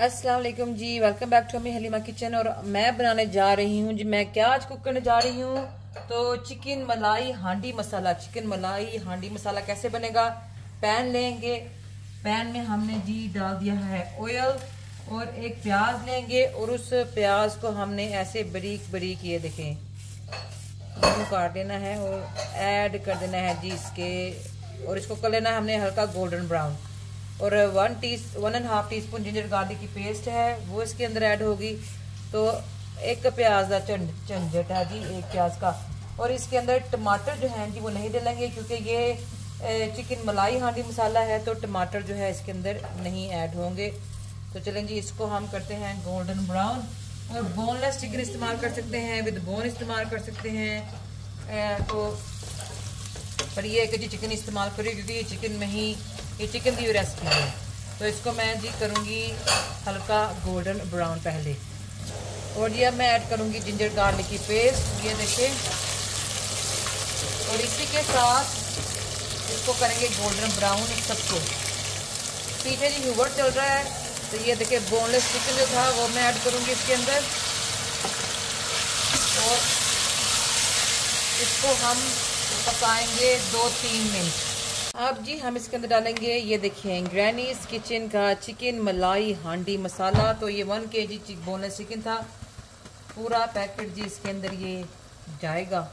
वालेकुम जी welcome back to me Halima kitchen और मैं बनाने जा रही हूँ जी, मैं क्या आज कुक करने जा रही हूँ? तो चिकन मलाई, हांडी मसाला चिकन मलाई, हांडी मसाला कैसे बनेगा? पैन लेंगे। पैन में हमने जी डाल दिया है ऑयल और एक प्याज लेंगे और उस प्याज को हमने ऐसे बरीक बरीक ये देखें। काट देना है और ऐड कर देना है जी इसके और इसको कर लेना है हमने हल्का गोल्डन ब्राउन और one tea one and half teaspoon ginger garlic की पेस्ट है, वो इसके अंदर ऐड होगी। तो एक प्याज का झंझट है जी, एक प्याज का। और इसके अंदर टमाटर जो है जी, वो नहीं डालेंगे, क्योंकि ये चिकन मलाई हांडी मसाला है तो टमाटर जो है इसके अंदर नहीं ऐड होंगे। तो चलें जी, इसको हम करते हैं गोल्डन ब्राउन और बोनलेस चिकन इस्तेमाल कर सकते हैं विद बोन इस्तेमाल कर सकते हैं। तो पर ये है कि जी चिकन इस्तेमाल करिए, क्योंकि ये चिकन में ही, ये चिकन की रेसिपी है। तो इसको मैं जी करूँगी हल्का गोल्डन ब्राउन पहले। और ये मैं ऐड करूँगी जिंजर गार्लिक की पेस्ट ये देखिए। और इसी के साथ इसको करेंगे गोल्डन ब्राउन सबको। पीछे जी ह्यूवर चल रहा है तो ये देखिए बोनलेस चिकन जो था, वो मैं ऐड करूँगी इसके अंदर। और इसको हम पकाएँगे दो तीन मिनट। अब जी हम इसके अंदर डालेंगे, ये देखिए ग्रैनीस किचन का चिकन मलाई हांडी मसाला। तो ये वन के जी बोनलेस चिकन था। पूरा पैकेट जी इसके अंदर ये जाएगा।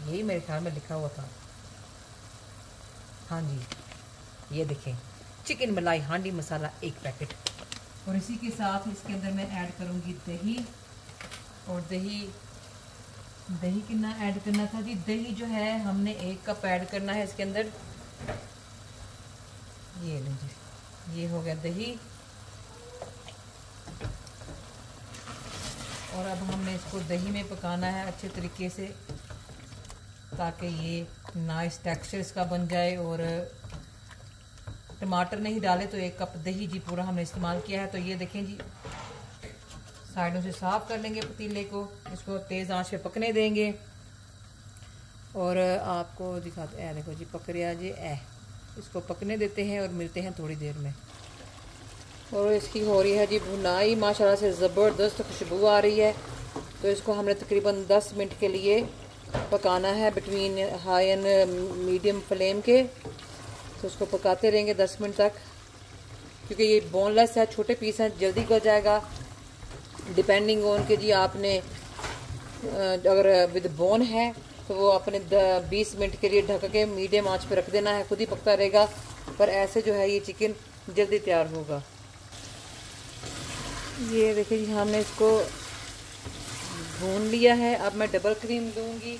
यही मेरे ख्याल में लिखा हुआ था। हाँ जी, ये देखें चिकन मलाई हांडी मसाला एक पैकेट और इसी के साथ इसके अंदर मैं ऐड करूँगी दही। और दही दही कितना ऐड करना था जी। दही जो है, हमने एक कप ऐड करना है इसके अंदर। ये लो जी। ये हो गया दही। और अब हमने इसको दही में पकाना है अच्छे तरीके से, ताकि ये नाइस टेक्सचर इसका बन जाए। और टमाटर नहीं डाले तो एक कप दही जी पूरा हमने इस्तेमाल किया है। तो ये देखें जी साइडों से साफ़ कर लेंगे पतीले को। इसको तेज़ आँच पे पकने देंगे। और आपको दिखाते हैं देखो जी पक रहा जी, ए। इसको पकने देते हैं और मिलते हैं थोड़ी देर में। और इसकी हो रही है जी भुनाई। माशाल्लाह से ज़बरदस्त खुशबू आ रही है। तो इसको हमने तकरीबन 10 मिनट के लिए पकाना है between high and medium flame के। तो उसको पकाते रहेंगे 10 मिनट तक। क्योंकि ये बोनलेस है, छोटे पीस हैं, जल्दी गल जाएगा। डिपेंडिंग ऑन के जी आपने अगर विद बोन है तो वो अपने 20 मिनट के लिए ढक के मीडियम आँच पर रख देना है, खुद ही पकता रहेगा, पर ऐसे जो है ये चिकन जल्दी तैयार होगा। ये देखिए जी, हमने इसको भून लिया है। अब मैं डबल क्रीम दूँगी,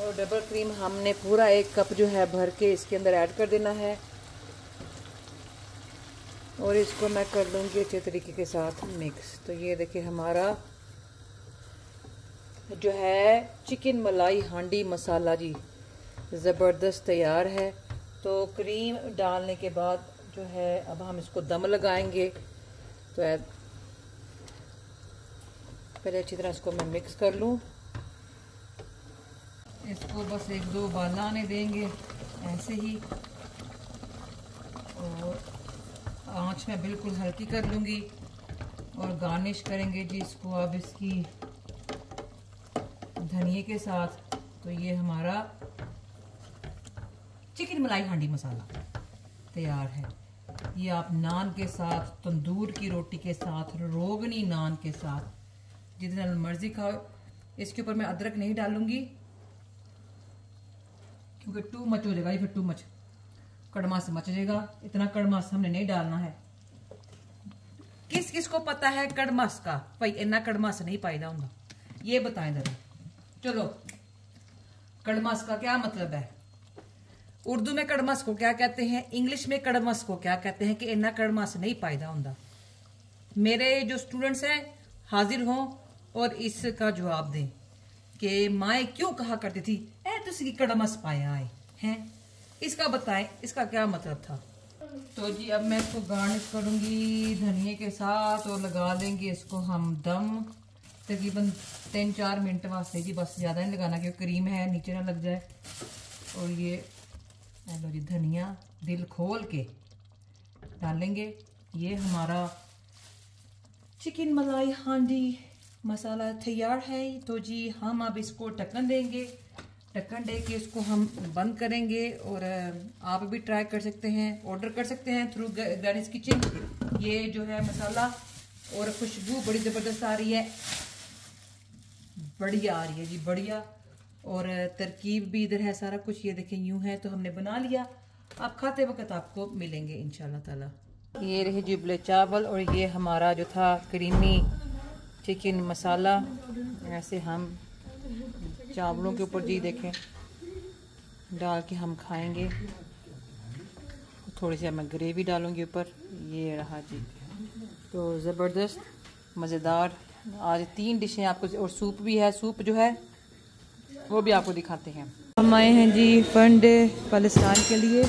और डबल क्रीम हमने पूरा एक कप जो है, भर के इसके अंदर ऐड कर देना है। और इसको मैं कर लूँगी अच्छे तरीके के साथ मिक्स तो ये देखिए हमारा जो है चिकन मलाई हांडी मसाला जी, ज़बरदस्त तैयार है। तो क्रीम डालने के बाद जो है, अब हम इसको दम लगाएँगे। तो पहले अच्छी तरह इसको मैं मिक्स कर लूँ। इसको बस एक दो बाल आने देंगे, ऐसे ही। और आँच में बिल्कुल हल्की कर लूँगी और गार्निश करेंगे जी इसको अब इसकी धनिए के साथ। तो ये हमारा चिकन मलाई हांडी मसाला तैयार है। ये आप नान के साथ, तंदूर की रोटी के साथ, रोगनी नान के साथ, जितना मर्ज़ी खाओ। इसके ऊपर मैं अदरक नहीं डालूँगी, क्योंकि टू मच हो जाएगा, ये फिर टू मच कड़मास मच जाएगा इतना कड़मास हमने नहीं डालना है। किस किस को पता है कड़मास का? भाई इतना कड़मास नहीं पाईदा होंगे ये बताएँ जरा। चलो कड़मास का क्या मतलब है? उर्दू में कड़मास को क्या कहते हैं? इंग्लिश में कड़मास को क्या कहते हैं कि इतना कड़मास नहीं पाईदा होंगे मेरे जो स्टूडेंट्स हैं, हाजिर हों और इसका जवाब दें कि माए क्यों कहा करती थी ए तुम कड़मस पाया है हैं? इसका बताएँ, इसका क्या मतलब था? तो जी, अब मैं इसको गार्निश करूँगी धनिए के साथ और लगा देंगे इसको हम दम। तकरीबन तीन चार मिनट वास्ते जी, बस ज़्यादा नहीं लगाना, क्योंकि क्रीम है, नीचे ना लग जाए। और ये, लो जी, धनिया दिल खोल के डालेंगे। ये हमारा चिकन मलाई हांडी मसाला तैयार है। तो जी, हम अब इसको ढक्कन देंगे। ढक्कन दे के इसको हम बंद करेंगे और आप भी ट्राई कर सकते हैं ऑर्डर कर सकते हैं थ्रू गैनिस किचन ये जो है मसाला और खुशबू बड़ी ज़बरदस्त आ रही है। बढ़िया आ रही है जी, बढ़िया। और तरकीब भी इधर है सारा कुछ। ये देखें, यूँ है तो हमने बना लिया। आप खाते वक्त आपको मिलेंगे इन ताला। ये रहे जुबले चावल और ये हमारा जो था क्रीमी चिकन मसाला। ऐसे हम चावलों के ऊपर जी देखें। डाल के हम खाएँगे। थोड़ी सी मैं ग्रेवी डालूँगी ऊपर। ये रहा जी। तो ज़बरदस्त, मज़ेदार। आज तीन डिशें आपको और सूप भी है। सूप जो है, वो भी आपको दिखाते हैं। हम आए हैं जी फंड पाकिस्तान के लिए।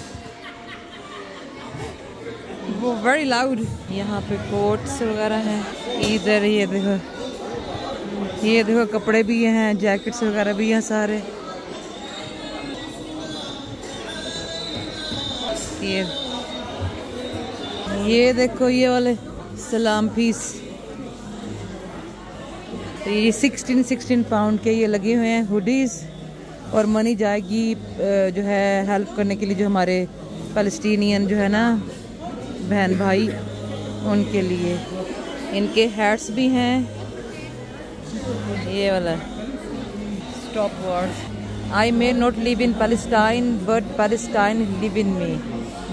वो वेरी लाउड यहाँ पे कोट्स वगैरह हैं। इधर ये देखो। ये देखो, कपड़े भी हैं जैकेट्स वगैरह भी हैं सारे। ये। ये देखो, ये वाले सलाम पीस। तो ये सिक्सटीन सिक्सटीन पाउंड के ये लगे हुए हैं हुडीज़ और मनी जाएगी जो है हेल्प करने के लिए जो हमारे फलस्तीनियन जो है ना, बहन भाई, उनके लिए। इनके हैट्स भी हैं। ये वाला stop word I may not live in Palestine but Palestine live in me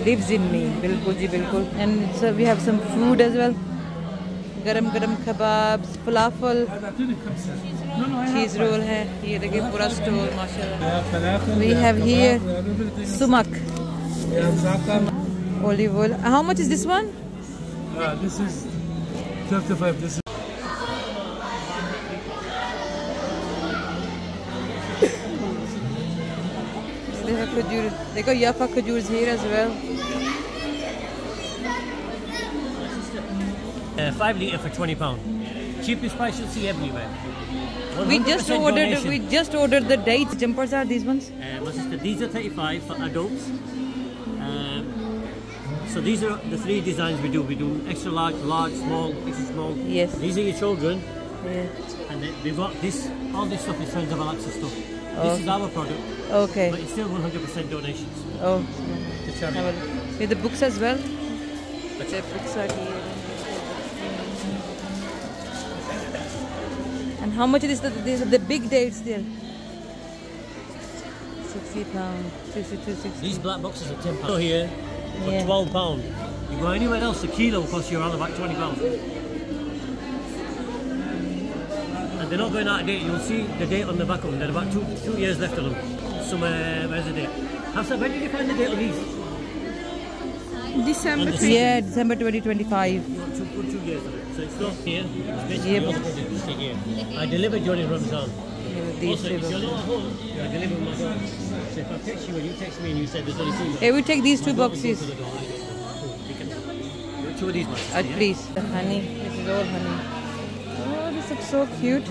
lives in me बिल्कुल जी बिल्कुल। And so we have some food as well गरम गरम कबाब फलाफल चीज़ रोल है। ये देखिए पूरा स्टोर माशाल्लाह। We have here sumac olive oil. How much is this one? Uh, this is 35 this is khajur. They got Yafa khajurs here as well. Uh, five liter for twenty pound. Cheapest price you'll see everywhere. We just ordered. Donation. We just ordered the dates. Jumpers are these ones? Uh, my sister, these are thirty-five for adults. Um, so these are the three designs we do. We do extra large, large, small, extra small. Yes. These are your children. Yeah. And we've got this. All this stuff is friends of Alexa stuff. This is our product. Okay. But it's still 100% donations. Oh. To charity. With the books as well? The books are here. And how much is the, the, the big dates there? 60 pound, 62, 60. These black boxes are 10 pound. here for yeah. 12 pound. You go anywhere else, a kilo will cost you around about 20 pound. They're not going out of date. You'll see the date on the back of them. They're about two two years left on them. So uh, where's the date? Hafsa, when did you find the date on these? December. Yeah, December 2025. Two, two years So it's not here. It's yep. here. I delivered during Ramzan. Yeah, also, if you're not at home, I deliver my dog. So if I text you and you text me and you said there's only two. Hey, we take these two boxes. Two of these boxes. Uh, please. The honey. This is all honey. Oh, this looks so cute.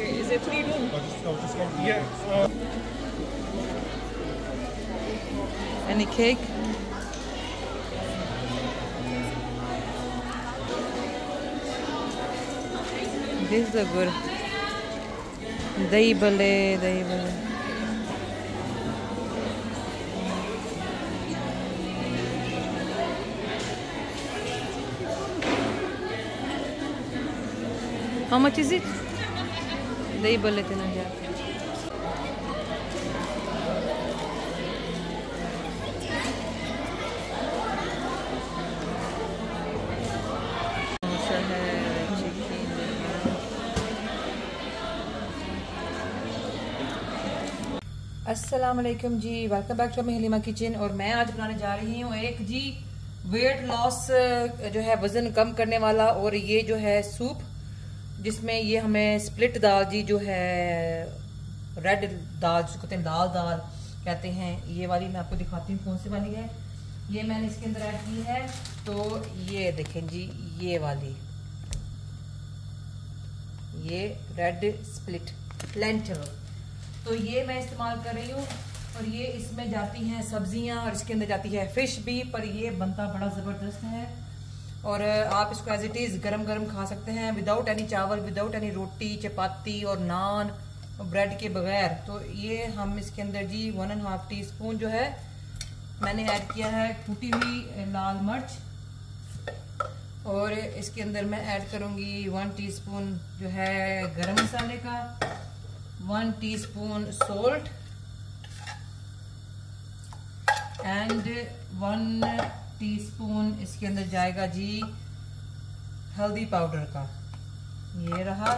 Okay, is it free room? Yeah. Any cake? This is a good. Dahi bale. How much is it? दही बोल लेते ना वालेकुम जी welcome back to Halima kitchen और मैं आज बनाने जा रही हूँ एक जी वेट लॉस जो है वज़न कम करने वाला और ये जो है सूप जिसमें ये हमें स्प्लिट दाल जी जो है रेड दाल जिसको कहते हैं लाल दाल कहते हैं, ये वाली मैं आपको दिखाती हूँ कौन सी वाली है। ये मैंने इसके अंदर ऐड की है तो ये देखें जी, ये वाली। ये रेड स्प्लिट लेंटल तो ये मैं इस्तेमाल कर रही हूँ, और ये इसमें जाती हैं सब्ज़ियाँ, और इसके अंदर जाती है फ़िश भी, पर ये बनता बड़ा ज़बरदस्त है। और आप इसको एज इट इज़ गरम गरम खा सकते हैं विदाउट एनी चावल विदाउट एनी रोटी, चपाती और नान ब्रेड के बगैर। तो ये हम इसके अंदर जी one and half teaspoon जो है, मैंने ऐड किया है कूटी हुई लाल मिर्च। और इसके अंदर मैं ऐड करूँगी वन टीस्पून जो है गरम मसाले का one teaspoon salt and one teaspoon इसके अंदर जाएगा जी हल्दी पाउडर का। ये रहा।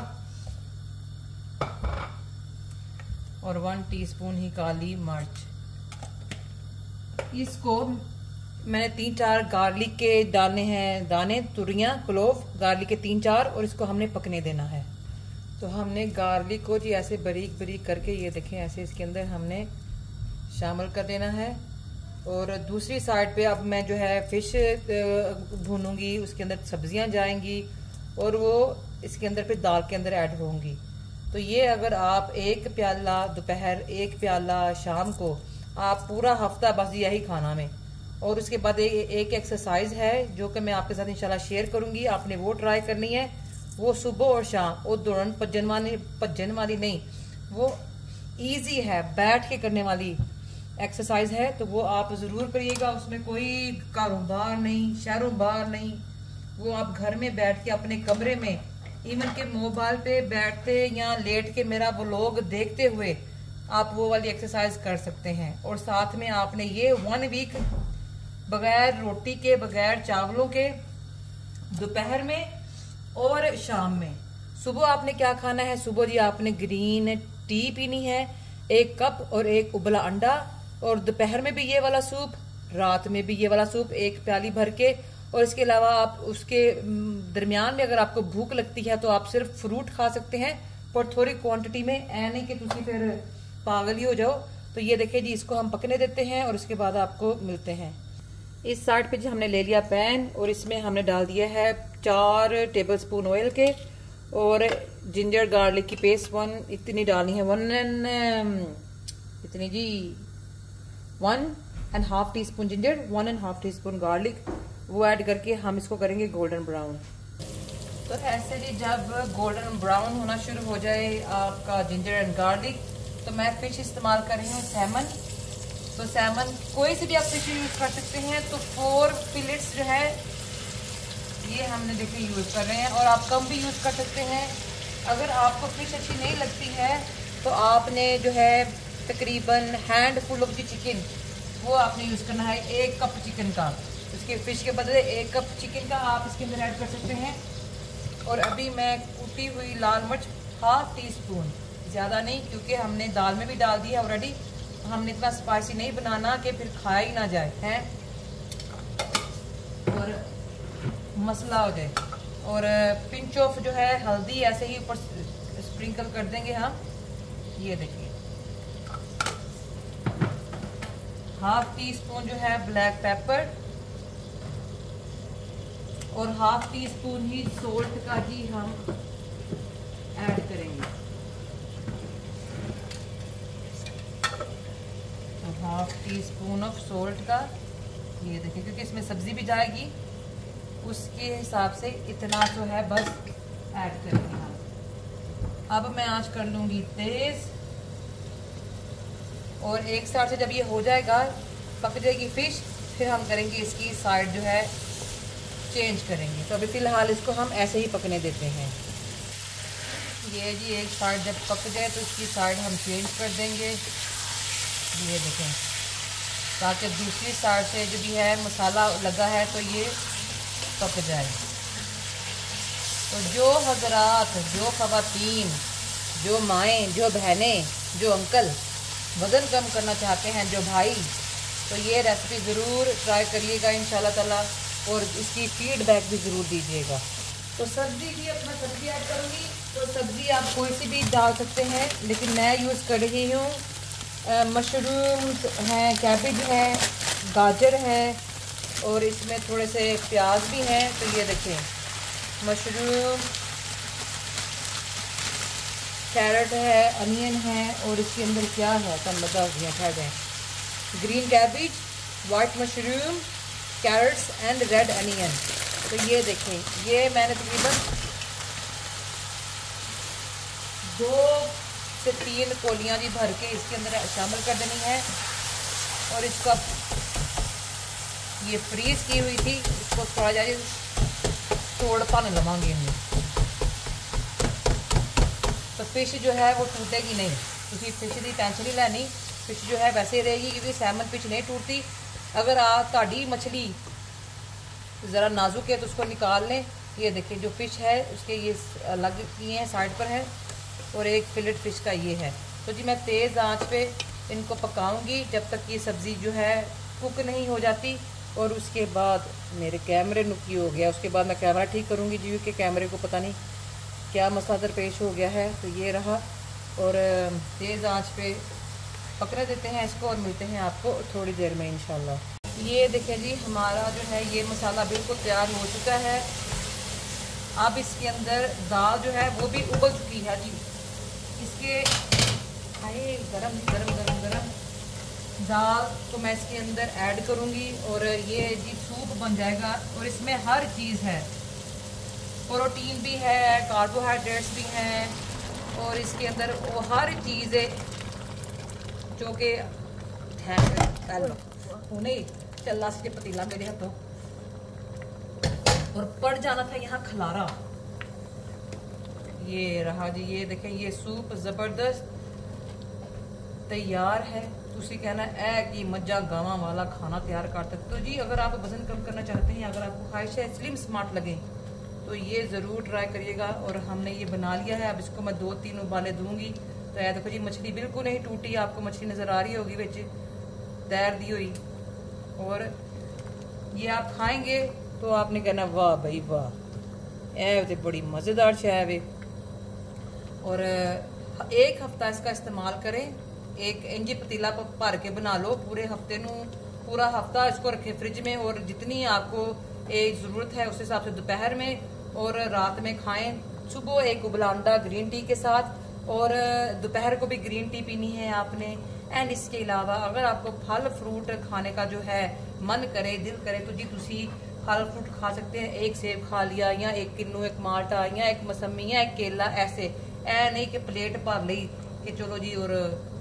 और वन टीस्पून ही काली मिर्च। इसको मैंने तीन चार गार्लिक के डालने हैं, दाने, तुरियाँ, क्लोव, गार्लिक के तीन चार, और इसको हमने पकने देना है। तो हमने गार्लिक को जी ऐसे बरीक बरीक करके, ये देखें, ऐसे इसके अंदर हमने शामिल कर देना है। और दूसरी साइड पे अब मैं जो है फ़िश भूनूँगी उसके अंदर सब्ज़ियाँ जाएँगी और वो इसके अंदर फिर दाल के अंदर ऐड होंगी। तो ये अगर आप एक प्याला दोपहर एक प्याला शाम को आप पूरा हफ़्ता बस यही खाना में। और उसके बाद ए, एक एक्सरसाइज है जो कि मैं आपके साथ इंशाल्लाह शेयर करूँगी। आपने वो ट्राई करनी है। वो सुबह और शाम वो दौड़न भजन वाली भजन वाली नहीं वो इजी है बैठ के करने वाली। एक्सरसाइज है तो वो आप ज़रूर करिएगा, उसमें कोई कारोबार नहीं, शहरों बार नहीं। वो आप घर में बैठ के अपने कमरे में इवन के मोबाइल पे बैठते या लेट के मेरा व्लॉग देखते हुए आप वो वाली एक्सरसाइज कर सकते हैं। और साथ में आपने ये वन वीक बगैर रोटी के, बगैर चावलों के, दोपहर में और शाम में। सुबह आपने क्या खाना है? सुबह जी आपने ग्रीन टी पीनी है, एक कप और एक उबला अंडा और दोपहर में भी ये वाला सूप, रात में भी ये वाला सूप एक प्याली भर के, और इसके अलावा आप उसके दरमियान में अगर आपको भूख लगती है तो आप सिर्फ़ फ्रूट खा सकते हैं, पर थोड़ी क्वांटिटी में, ऐ नहीं कि तुम फिर पागल ही हो जाओ। तो ये देखिए जी, इसको हम पकने देते हैं और उसके बाद आपको मिलते हैं। इस साइड पे जी हमने ले लिया पैन, और इसमें हमने डाल दिया है चार टेबल स्पून ऑयल के, और जिंजर गार्लिक की पेस्ट वन इतनी डालनी है वन एंड इतनी जी one and half teaspoon ginger one and half teaspoon garlic वो ऐड करके हम इसको करेंगे गोल्डन ब्राउन तो ऐसे जी जब गोल्डन ब्राउन होना शुरू हो जाए आपका जिंजर एंड गार्लिक तो मैं फ़िश इस्तेमाल कर रही हूँ सैमन तो सैमन कोई से भी आप फ़िश यूज़ कर सकते हैं तो फोर फिलेट्स जो है, ये हमने देखिए यूज़ कर रहे हैं और आप कम भी यूज़ कर सकते हैं। अगर आपको फ़िश अच्छी नहीं लगती है तो आपने जो है तकरीबन handful of the chicken वो आपने यूज़ करना है एक कप चिकन का। इसके फ़िश के बदले एक कप चिकन का आप इसके अंदर ऐड कर सकते हैं। और अभी मैं कूटी हुई लाल मिर्च हाफ़ टी स्पून ज़्यादा नहीं, क्योंकि हमने दाल में भी डाल दिया ऑलरेडी हमने इतना स्पाइसी नहीं बनाना कि फिर खाया ही ना जाए, हैं? और मसला हो जाए। और पिंच ऑफ़ जो है, हल्दी ऐसे ही ऊपर स्प्रिंकल कर देंगे हम। ये देखिए। हाफ़ टी स्पून जो है ब्लैक पेपर और हाफ़ टी स्पून ही सोल्ट का ही हम ऐड करेंगे। तो half teaspoon of salt का, ये देखिए, क्योंकि इसमें सब्ज़ी भी जाएगी, उसके हिसाब से इतना जो है बस ऐड करेंगे हम। अब मैं आज कर लूँगी तेज़ और एक साइड से जब ये हो जाएगा, पक जाएगी फ़िश फिर हम करेंगे इसकी साइड जो है चेंज करेंगे। तो अभी फ़िलहाल इसको हम ऐसे ही पकने देते हैं। ये जी एक साइड जब पक जाए तो इसकी साइड हम चेंज कर देंगे। ये देखें। ताकि दूसरी साइड से जो भी है, मसाला लगा है तो ये पक जाए। तो जो हजरात, जो ख़वातीन जो माएँ, जो बहनें, जो अंकल वज़न कम करना चाहते हैं जो भाई तो ये रेसिपी ज़रूर ट्राई करिएगा इन ताला और इसकी फीडबैक भी ज़रूर दीजिएगा। तो सब्ज़ी भी अपना सब्ज़ी ऐड करूँगी तो सब्ज़ी आप कोई सी भी डाल सकते हैं, लेकिन मैं यूज़ कर रही हूँ मशरूम हैं कैबिज है, गाजर है, और इसमें थोड़े से प्याज भी हैं तो ये देखें मशरूम कैरेट है अनियन है, और इसके अंदर क्या है? तब बता दिया ठहर green cabbage white mushroom carrots and red onion तो ये देखें, ये मैंने तकरीबन दो से तीन कोलियाँ जी भर के इसके अंदर शामिल कर देनी है। और इसका ये फ्रीज की हुई थी, इसको थोड़ा जा तोड़ पाने लवांगे हम। तो फ़िश जो है वो टूटेगी नहीं तुम फ़िश की टेंशन नहीं लैनी। फ़िश जो है वैसे ही रहेगी, क्योंकि सैमन फ़िश नहीं टूटती। अगर आप ताड़ी मछली ज़रा नाजुक है तो उसको निकाल लें। ये देखिए, जो फ़िश है, उसके ये अलग किए हैं, साइड पर है, और एक फिलेट फ़िश का ये है। तो जी मैं तेज़ आँच पे इनको पकाऊँगी, जब तक ये सब्ज़ी जो है कुक नहीं हो जाती। और उसके बाद मेरे कैमरे नुकी हो गया, उसके बाद मैं कैमरा ठीक करूँगी, जी के कैमरे को पता नहीं क्या मसला दरपेश हो गया है? तो ये रहा। और तेज़ आँच पे पकड़े देते हैं इसको और मिलते हैं आपको थोड़ी देर में इन ये देखें जी, हमारा जो है ये मसाला बिल्कुल तैयार हो चुका है। अब इसके अंदर दाल जो है वो भी उबल चुकी है जी। इसके, आए, गरम गरम गरम गरम दाल तो मैं इसके अंदर ऐड करूँगी और ये जी सूप बन जाएगा और इसमें हर चीज़ है। प्रोटीन भी है कार्बोहाइड्रेट्स भी हैं और इसके अंदर वो हर चीज़ है जो कि है। नहीं चल से पतीला मेरे हाथों। और पड़ जाना था यहाँ खलारा। ये रहा जी, ये देखें, ये सूप ज़बरदस्त तैयार है। तुसी कहना है कि मज्जा गावा वाला खाना तैयार कर सकते तो जी, अगर आप वज़न कम करना चाहते हैं अगर आपको ख्वाहिश है स्लिम स्मार्ट लगे तो ये ज़रूर ट्राई करिएगा और हमने ये बना लिया है। अब इसको मैं दो तीन उबाले दूँगी। तो यह देखो जी, मछली बिल्कुल नहीं टूटी। आपको मछली नज़र आ रही होगी बिच तैर दी हुई। और ये आप खाएँगे तो आपने कहना, वाह भाई, वाह। ए तो बड़ी मज़ेदार चाय वे और एक हफ़्ता इसका इस्तेमाल करें। एक इंजी पतीला भर के बना लो पूरे हफ़्ते पूरा हफ़्ता इसको रखें फ्रिज में और जितनी आपको एक ज़रूरत है, उस हिसाब से दोपहर में और रात में खाएँ। सुबह एक उबला अंडा ग्रीन टी के साथ और दोपहर को भी ग्रीन टी पीनी है आपने। एंड इसके अलावा अगर आपको फल फ्रूट खाने का जो है मन करे, दिल करे तो जी तुसी फल फ्रूट खा सकते हैं। एक सेब खा लिया या एक किन्नू, एक माल्टा या एक मौसमी या एक केला, ऐसे। ऐ नहीं कि प्लेट भर ली कि चलो जी और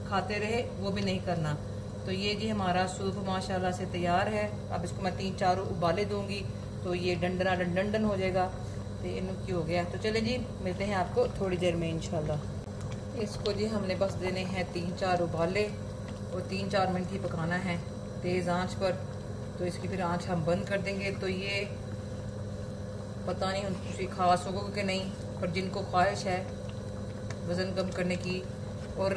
खाते रहे, वो भी नहीं करना। तो ये जी हमारा सूप माशाल्लाह से तैयार है। अब इसको मैं तीन चार उबाले दूँगी तो ये डंडना डंडन हो जाएगा। तो ये नुकी हो गया। तो चले जी, मिलते हैं आपको थोड़ी देर में इनशाला इसको जी हमने बस देने हैं तीन चार उबाले और तीन चार मिनट ही पकाना है तेज़ आँच पर। तो इसकी फिर आँच हम बंद कर देंगे। तो ये पता नहीं उन खा सकोगे कि नहीं, पर जिनको ख्वाहिश है वज़न कम करने की और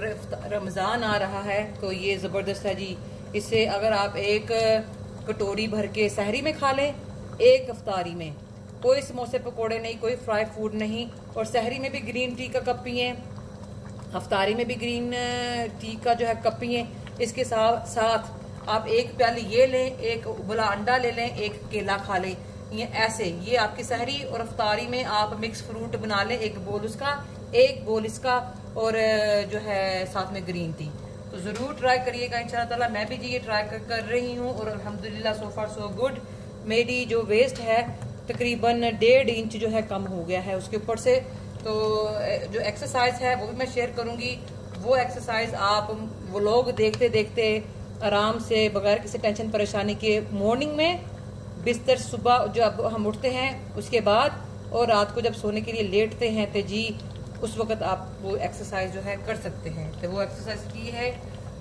रमज़ान आ रहा है तो ये ज़बरदस्त है जी। इसे अगर आप एक कटोरी भर के सहरी में खा लें, एक अफ्तारी में। कोई समोसे पकोड़े नहीं कोई फ्राई फ़ूड नहीं। और सहरी में भी ग्रीन टी का कप पिए अफ्तारी में भी ग्रीन टी का जो है कप पिए। इसके साथ साथ आप एक प्याली ये लें एक उबला अंडा ले लें एक केला खा लें। ये ऐसे ये आपकी सहरी और अफ्तारी में आप मिक्स फ्रूट बना लें एक बोल उसका एक बोल इसका और जो है साथ में ग्रीन टी तो ज़रूर ट्राई करिएगा इन ताला। मैं भी जी ये ट्राई कर, कर रही हूँ और अल्हम्दुलिल्लाह सो फार सो गुड मेरी जो वेस्ट है तकरीबन डेढ़ इंच जो है कम हो गया है उसके ऊपर से। तो जो एक्सरसाइज है, वो भी मैं शेयर करूँगी। वो एक्सरसाइज आप वो लोग देखते देखते आराम से, बगैर किसी टेंशन परेशानी के मॉर्निंग में बिस्तर सुबह जब हम उठते हैं, उसके बाद और रात को जब सोने के लिए लेटते हैं तो जी, उस वक्त आप वो एक्सरसाइज जो है कर सकते हैं। तो वो एक्सरसाइज की है।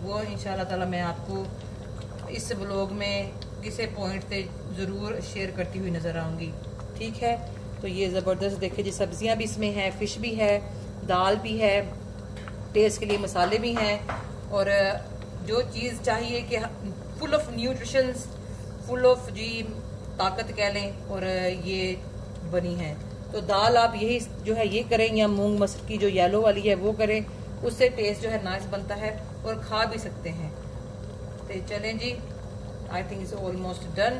वो इन ताला मैं आपको इस ब्लॉग में किसी पॉइंट से ज़रूर शेयर करती हुई नज़र आऊँगी। ठीक है? तो ये ज़बरदस्त देखे, जी सब्ज़ियाँ भी इसमें हैं फ़िश भी है, दाल भी है टेस्ट के लिए मसाले भी हैं, और जो चीज़ चाहिए कि full of nutritions full of जी, ताकत कह लें, और ये बनी है। तो दाल आप यही जो है, ये करें, या मूंग मसर की जो येलो वाली है, वो करें, उससे टेस्ट जो है नाइस बनता है, और खा भी सकते हैं। तो चलें जी I think it's almost done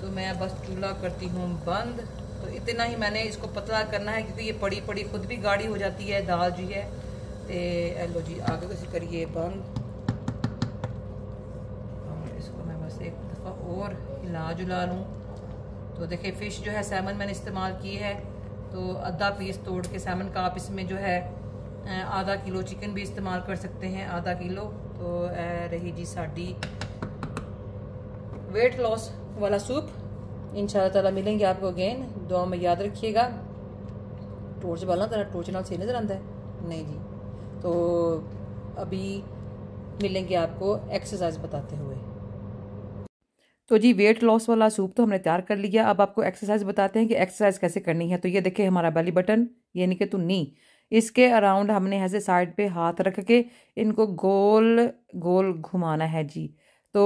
तो मैं बस चूल्हा करती हूँ बंद। तो इतना ही मैंने इसको पतला करना है क्योंकि ये पड़ी पड़ी खुद भी गाढ़ी हो जाती है, दाल जी है। तो लो जी, आगे कैसे करिए बंद। और इसको मैं बस एक दफ़ा और हिला जुला लूँ। तो देखिए फ़िश जो है सैमन मैंने इस्तेमाल की है। तो आधा पीस तोड़ के सैमन का आप इसमें जो है आधा किलो चिकन भी इस्तेमाल कर सकते हैं, आधा किलो। तो रही जी साड़ी। वेट लॉस वाला सूप। इन ताला मिलेंगे आपको अगेन दुआ में याद रखिएगा। टोर्च वाला तरह टोर्च नाल सही नज़र आता है? नहीं जी। तो अभी मिलेंगे आपको एक्सरसाइज बताते हुए। तो जी, वेट लॉस वाला सूप तो हमने तैयार कर लिया। अब आपको एक्सरसाइज बताते हैं कि एक्सरसाइज कैसे करनी है। तो ये देखिए हमारा बेली बटन यानी कि तो नी। इसके अराउंड हमने ऐसे साइड पे हाथ रख के इनको गोल गोल घुमाना है जी। तो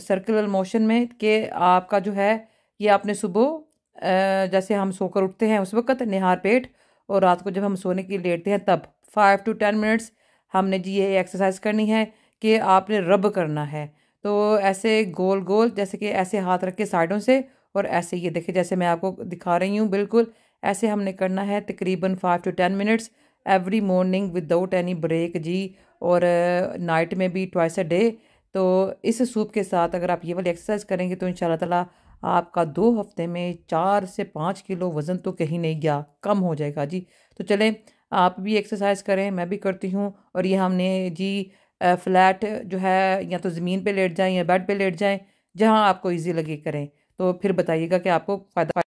सर्कुलर मोशन में कि आपका जो है, ये आपने सुबह जैसे हम सोकर उठते हैं उस वक्त निहार पेट और रात को जब हम सोने के लिए लेटते हैं तब फाइव टू टेन मिनट्स हमने जी ये एक्सरसाइज करनी है कि आपने रब करना है। तो ऐसे गोल गोल जैसे कि ऐसे हाथ रख के साइडों से और ऐसे ये देखिए जैसे मैं आपको दिखा रही हूँ बिल्कुल, ऐसे हमने करना है तकरीबन five to ten minutes every morning without any break जी। और नाइट में भी ट्वाइस अ डे तो इस सूप के साथ अगर आप ये वाली एक्सरसाइज करेंगे तो इन ताला आपका दो हफ़्ते में चार से पाँच किलो वज़न तो कहीं नहीं गया, कम हो जाएगा जी। तो चलें, आप भी एक्सरसाइज करें, मैं भी करती हूँ और ये हमने जी फ्लैट जो है, या तो ज़मीन पे लेट जाएँ या बेड पे लेट जाएँ, जहाँ आपको इजी लगे करें। तो फिर बताइएगा कि आपको फ़ायदा